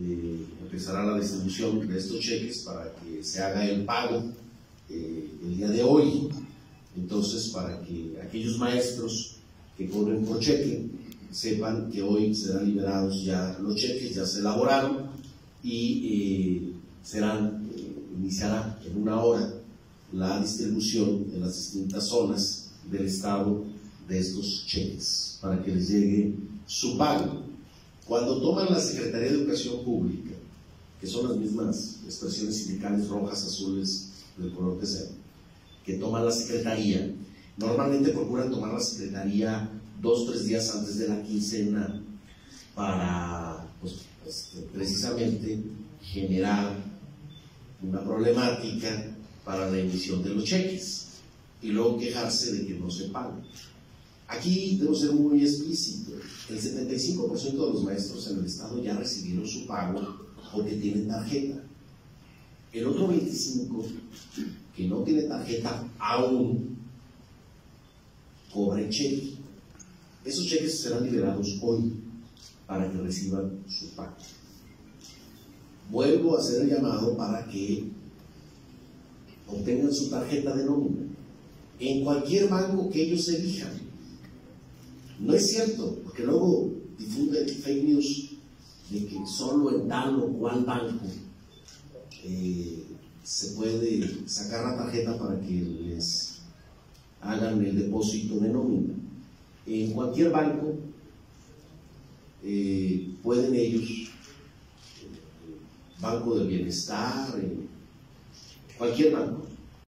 eh, empezará la distribución de estos cheques para que se haga el pago eh, el día de hoy. Entonces, para que aquellos maestros que cobren por cheque sepan que hoy serán liberados ya los cheques, ya se elaboraron y serán, iniciará en una hora la distribución en las distintas zonas del estado de estos cheques para que les llegue su pago. Cuando toman la Secretaría de Educación Pública, que son las mismas expresiones sindicales rojas, azules, del color que sea, que toman la Secretaría, normalmente procuran tomar la Secretaría dos, tres días antes de la quincena para, pues, este, precisamente, generar una problemática para la emisión de los cheques y luego quejarse de que no se pagan. Aquí debo ser muy explícito. El 75% de los maestros en el Estado ya recibieron su pago porque tienen tarjeta. El otro 25% que no tiene tarjeta aún cobra el cheque. Esos cheques serán liberados hoy para que reciban su pago. Vuelvo a hacer el llamado para que obtengan su tarjeta de nómina en cualquier banco que ellos elijan. No es cierto, porque luego difunden fake news de que solo en tal o cual banco eh, se puede sacar la tarjeta para que les hagan el depósito de nómina. En cualquier banco eh, pueden ellos, Banco del Bienestar, cualquier banco,